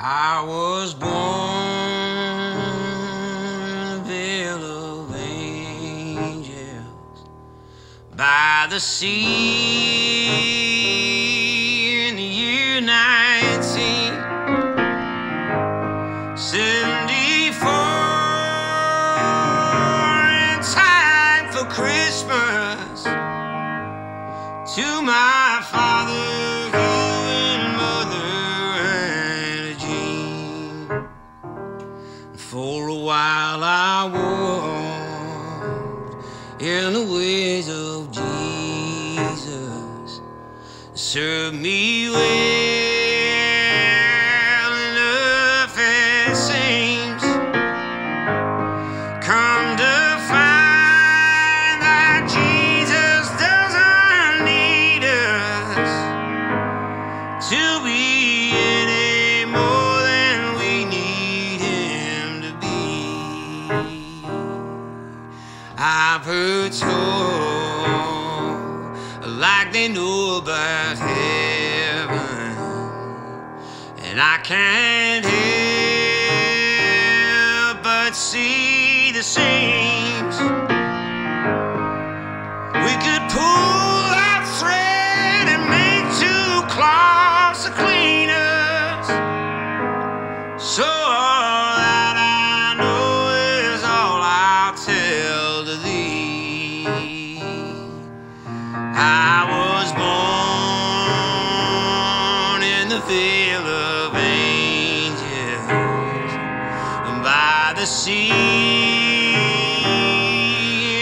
I was born in a vale of angels by the sea in the year 1974 in time for Christmas to my father For a while I walked in the ways of Jesus. Serve me well enough it seems. Come to find that Jesus doesn't need us to be I've heard told like they know about heaven, and I can't help but see the seams. We could pull that thread and make two cloths to clean us. So in of angels by the sea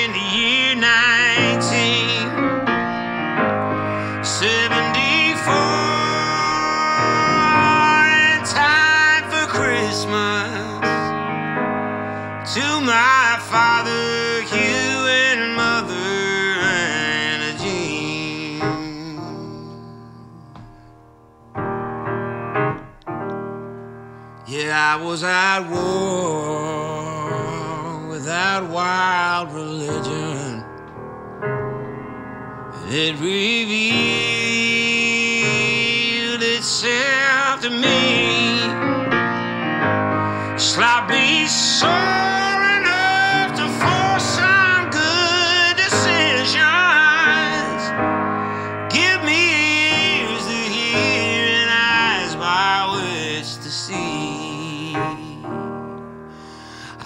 in the year 1974 in time for Christmas to my father Yeah, I was at war with that wild religion. It revealed itself to me. Slap me sore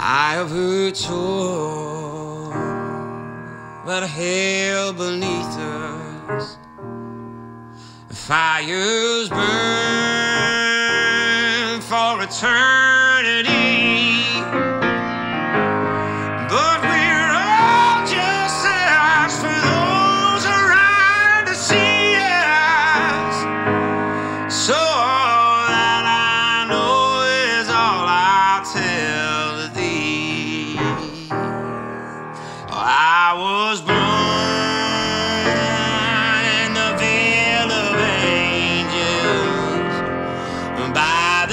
I have heard told about hell beneath us. Fires burn for eternity.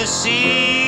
Veil